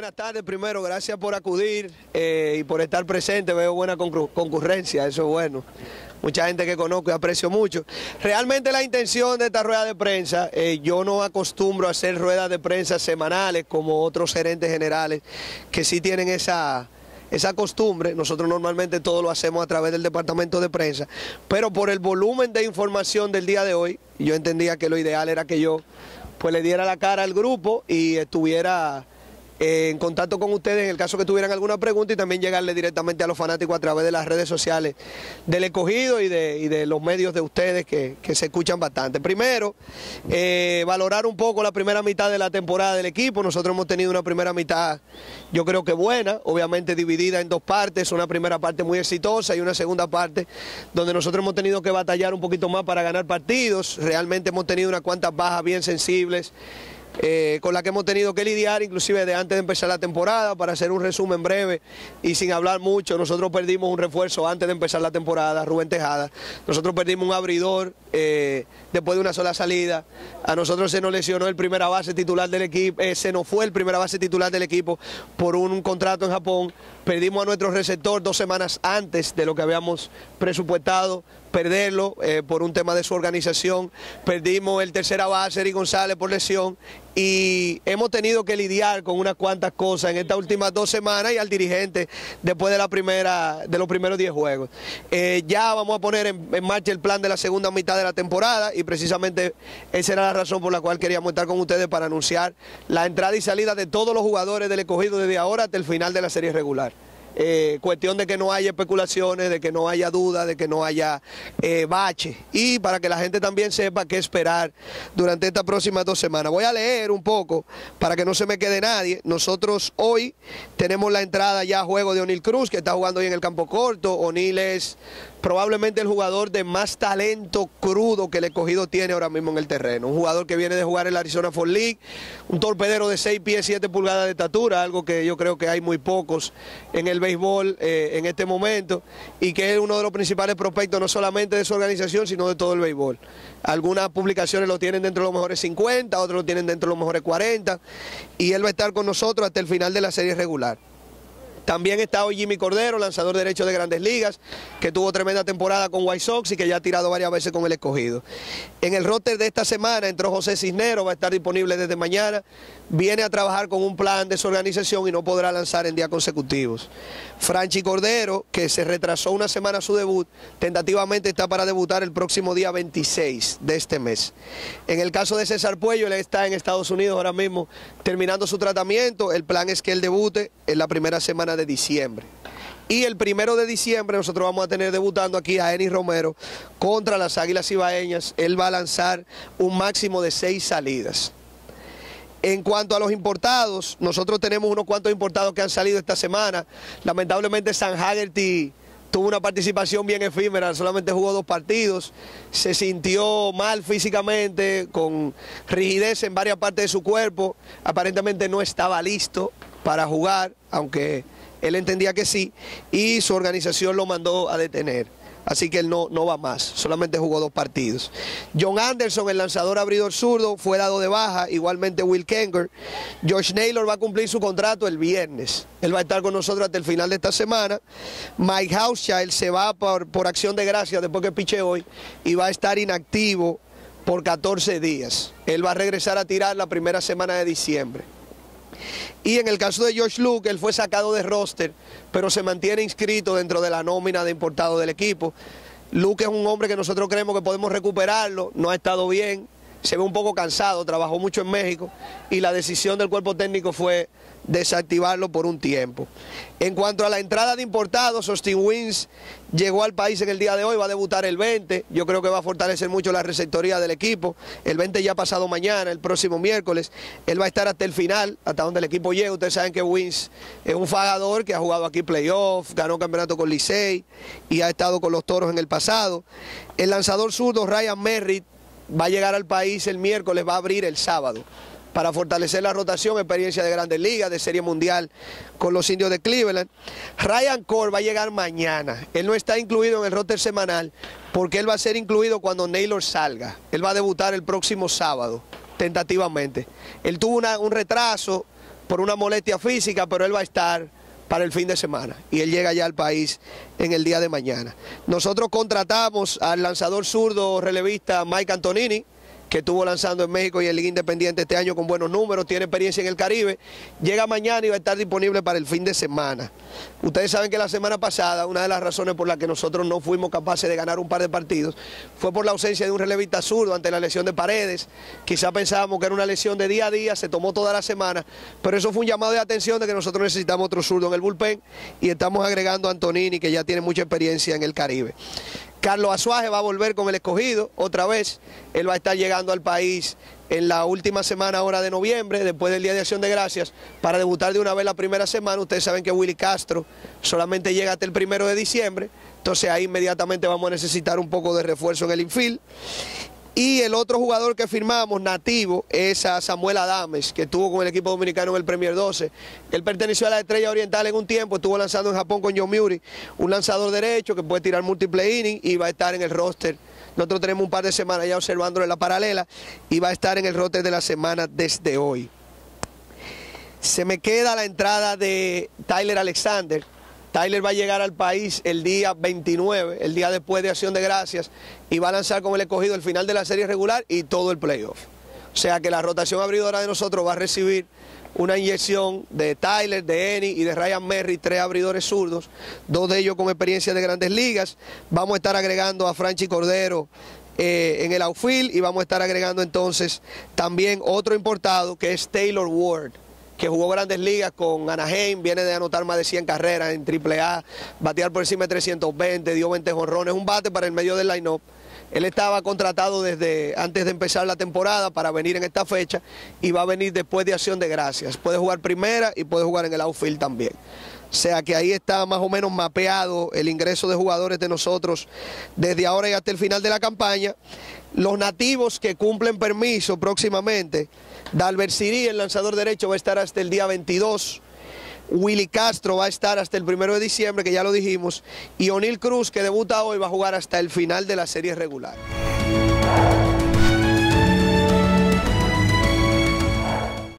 buenas tardes. Primero, gracias por acudir eh, y por estar presente. Veo buena concurrencia, eso es bueno. Mucha gente que conozco y aprecio mucho. Realmente la intención de esta rueda de prensa, eh, yo no acostumbro a hacer ruedas de prensa semanales como otros gerentes generales que sí tienen esa, esa costumbre. Nosotros normalmente todo lo hacemos a través del departamento de prensa, pero por el volumen de información del día de hoy, yo entendía que lo ideal era que yo pues le diera la cara al grupo y estuviera en contacto con ustedes en el caso que tuvieran alguna pregunta y también llegarle directamente a los fanáticos a través de las redes sociales del escogido y de, los medios de ustedes que, se escuchan bastante. Primero, eh, valorar un poco la primera mitad de la temporada del equipo. Nosotros hemos tenido una primera mitad, yo creo que buena, obviamente dividida en dos partes, una primera parte muy exitosa y una segunda parte donde nosotros hemos tenido que batallar un poquito más para ganar partidos. Realmente hemos tenido unas cuantas bajas bien sensibles. Eh, con la que hemos tenido que lidiar, inclusive de antes de empezar la temporada, para hacer un resumen breve y sin hablar mucho, nosotros perdimos un refuerzo antes de empezar la temporada, Rubén Tejada, nosotros perdimos un abridor eh, después de una sola salida, a nosotros se nos lesionó el primera base titular del equipo, eh, se nos fue el primera base titular del equipo por un contrato en Japón, perdimos a nuestro receptor dos semanas antes de lo que habíamos presupuestado, perderlo eh, por un tema de su organización. Perdimos el tercera base, Eric González, por lesión. Y hemos tenido que lidiar con unas cuantas cosas en estas últimas dos semanas y al dirigente después de, la primera, de los primeros diez juegos. Eh, ya vamos a poner en, marcha el plan de la segunda mitad de la temporada y precisamente esa era la razón por la cual queríamos estar con ustedes para anunciar la entrada y salida de todos los jugadores del escogido desde ahora hasta el final de la serie regular. Eh, cuestión de que no haya especulaciones, de que no haya dudas, de que no haya eh, bache y para que la gente también sepa qué esperar durante estas próximas dos semanas. Voy a leer un poco para que no se me quede nadie. Nosotros hoy tenemos la entrada ya a juego de O'Neill Cruz, que está jugando hoy en el campo corto. O'Neill es probablemente el jugador de más talento crudo que el escogido tiene ahora mismo en el terreno. Un jugador que viene de jugar en la Arizona Fall League, un torpedero de 6 pies, 7 pulgadas de estatura, algo que yo creo que hay muy pocos en el béisbol eh, en este momento, y que es uno de los principales prospectos no solamente de su organización, sino de todo el béisbol. Algunas publicaciones lo tienen dentro de los mejores 50, otros lo tienen dentro de los mejores 40, y él va a estar con nosotros hasta el final de la serie regular. También está hoy Jimmy Cordero, lanzador derecho de grandes ligas, que tuvo tremenda temporada con White Sox y que ya ha tirado varias veces con el escogido. En el roster de esta semana entró José Cisnero, va a estar disponible desde mañana. Viene a trabajar con un plan de su organización y no podrá lanzar en días consecutivos. Franchi Cordero, que se retrasó una semana su debut, tentativamente está para debutar el próximo día 26 de este mes. En el caso de César Puello, él está en Estados Unidos ahora mismo terminando su tratamiento. El plan es que él debute en la primera semana de diciembre. Y el primero de diciembre nosotros vamos a tener debutando aquí a Eni Romero contra las Águilas Ibaeñas. Él va a lanzar un máximo de seis salidas. En cuanto a los importados, nosotros tenemos unos cuantos importados que han salido esta semana. Lamentablemente San Haggerty tuvo una participación bien efímera, solamente jugó dos partidos, se sintió mal físicamente, con rigidez en varias partes de su cuerpo, aparentemente no estaba listo para jugar, aunque él entendía que sí, y su organización lo mandó a detener. Así que él no, no va más, solamente jugó dos partidos. John Anderson, el lanzador abridor zurdo, fue dado de baja, igualmente Will Kenger. Josh Naylor va a cumplir su contrato el viernes. Él va a estar con nosotros hasta el final de esta semana. Mike Hauschild se va por, por acción de gracia después que piche hoy y va a estar inactivo por 14 días. Él va a regresar a tirar la primera semana de diciembre. Y en el caso de George Luke, él fue sacado de roster, pero se mantiene inscrito dentro de la nómina de importado del equipo. Luke es un hombre que nosotros creemos que podemos recuperarlo, no ha estado bien, se ve un poco cansado, trabajó mucho en México y la decisión del cuerpo técnico fue desactivarlo por un tiempo. En cuanto a la entrada de importados, Austin Wins llegó al país en el día de hoy, va a debutar el 20, yo creo que va a fortalecer mucho la receptoría del equipo, el 20 ya ha pasado mañana, el próximo miércoles, él va a estar hasta el final, hasta donde el equipo llegue, ustedes saben que Wins es un fagador que ha jugado aquí playoff, ganó campeonato con Licey y ha estado con los Toros en el pasado. El lanzador zurdo Ryan Merritt va a llegar al país el miércoles, va a abrir el sábado para fortalecer la rotación, experiencia de grandes ligas, de serie mundial con los indios de Cleveland. Ryan Core va a llegar mañana. Él no está incluido en el roster semanal porque él va a ser incluido cuando Naylor salga. Él va a debutar el próximo sábado, tentativamente. Él tuvo un retraso por una molestia física, pero él va a estar para el fin de semana y él llega ya al país en el día de mañana. Nosotros contratamos al lanzador zurdo relevista Mike Antonini, que estuvo lanzando en México y en Liga Independiente este año con buenos números, tiene experiencia en el Caribe, llega mañana y va a estar disponible para el fin de semana. Ustedes saben que la semana pasada, una de las razones por las que nosotros no fuimos capaces de ganar un par de partidos, fue por la ausencia de un relevista zurdo ante la lesión de paredes. Quizá pensábamos que era una lesión de día a día, se tomó toda la semana, pero eso fue un llamado de atención de que nosotros necesitamos otro zurdo en el bullpen y estamos agregando a Antonini, que ya tiene mucha experiencia en el Caribe. Carlos Azuaje va a volver con el escogido otra vez. Él va a estar llegando al país en la última semana ahora de noviembre, después del Día de Acción de Gracias, para debutar de una vez la primera semana. Ustedes saben que Willy Castro solamente llega hasta el primero de diciembre, entonces ahí inmediatamente vamos a necesitar un poco de refuerzo en el infield. Y el otro jugador que firmamos, nativo, es a Samuel Adames, que estuvo con el equipo dominicano en el Premier 12. Él perteneció a la Estrella Oriental en un tiempo, estuvo lanzando en Japón con John Muri, un lanzador derecho que puede tirar múltiple innings y va a estar en el roster. Nosotros tenemos un par de semanas ya observándolo en la paralela y va a estar en el roster de la semana desde hoy. Se me queda la entrada de Tyler Alexander, Tyler va a llegar al país el día 29, el día después de Acción de Gracias, y va a lanzar con el escogido el final de la serie regular y todo el playoff. O sea que la rotación abridora de nosotros va a recibir una inyección de Tyler, de Eni y de Ryan Merry, tres abridores zurdos, dos de ellos con experiencia de grandes ligas. Vamos a estar agregando a Franchi Cordero eh, en el outfield y vamos a estar agregando entonces también otro importado que es Taylor Ward que jugó grandes ligas con Anaheim, viene de anotar más de 100 carreras en AAA, batear por encima de 320, dio 20 jonrones, un bate para el medio del line-up. Él estaba contratado desde antes de empezar la temporada para venir en esta fecha y va a venir después de acción de gracias. Puede jugar primera y puede jugar en el outfield también. O sea que ahí está más o menos mapeado el ingreso de jugadores de nosotros desde ahora y hasta el final de la campaña. Los nativos que cumplen permiso próximamente, Dalbert Siri, el lanzador derecho, va a estar hasta el día 22. Willy Castro va a estar hasta el primero de diciembre, que ya lo dijimos. Y O'Neill Cruz, que debuta hoy, va a jugar hasta el final de la serie regular.